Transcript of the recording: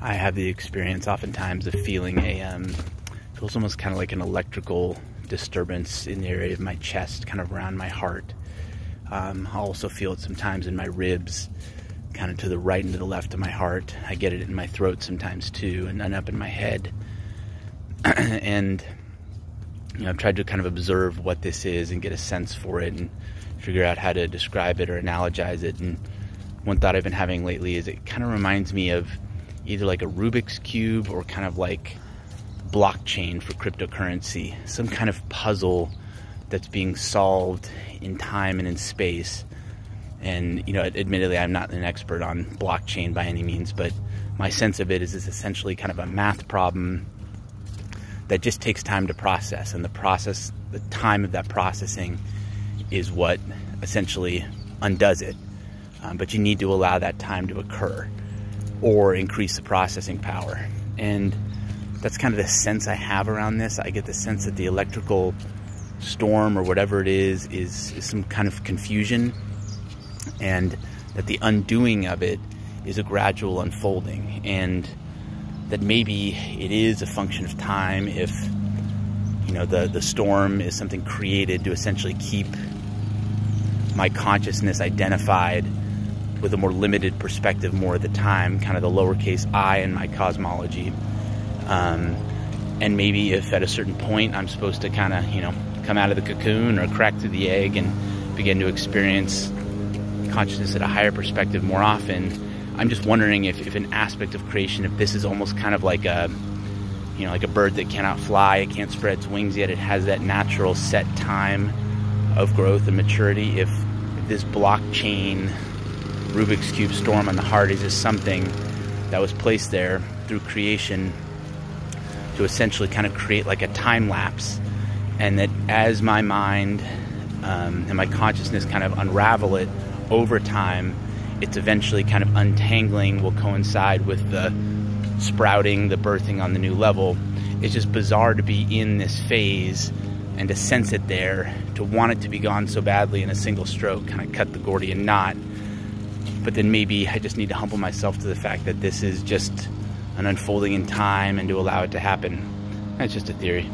I have the experience oftentimes of feeling a, um, feels almost kind of like an electrical disturbance in the area of my chest, kind of around my heart. Um, I also feel it sometimes in my ribs, kind of to the right and to the left of my heart. I get it in my throat sometimes too, and then up in my head. and you know, I've tried to kind of observe what this is and get a sense for it and figure out how to describe it or analogize it. And one thought I've been having lately is it kind of reminds me of either like a Rubik's Cube or kind of like blockchain for cryptocurrency, some kind of puzzle that's being solved in time and in space. And, you know, admittedly, I'm not an expert on blockchain by any means, but my sense of it is it's essentially kind of a math problem that just takes time to process. And the process, the time of that processing is what essentially undoes it. Um, but you need to allow that time to occur or increase the processing power. And that's kind of the sense I have around this. I get the sense that the electrical storm or whatever it is, is, is some kind of confusion and that the undoing of it is a gradual unfolding and that maybe it is a function of time if you know the the storm is something created to essentially keep my consciousness identified with a more limited perspective more of the time, kind of the lowercase i in my cosmology. Um, and maybe if at a certain point I'm supposed to kind of, you know, come out of the cocoon or crack through the egg and begin to experience consciousness at a higher perspective more often, I'm just wondering if, if an aspect of creation, if this is almost kind of like a, you know, like a bird that cannot fly, it can't spread its wings yet, it has that natural set time of growth and maturity. If, if this blockchain Rubik's Cube storm on the heart is just something that was placed there through creation to essentially kind of create like a time lapse. And that as my mind um, and my consciousness kind of unravel it over time, it's eventually kind of untangling will coincide with the sprouting, the birthing on the new level. It's just bizarre to be in this phase and to sense it there, to want it to be gone so badly in a single stroke, kind of cut the Gordian knot but then maybe I just need to humble myself to the fact that this is just an unfolding in time and to allow it to happen. That's just a theory.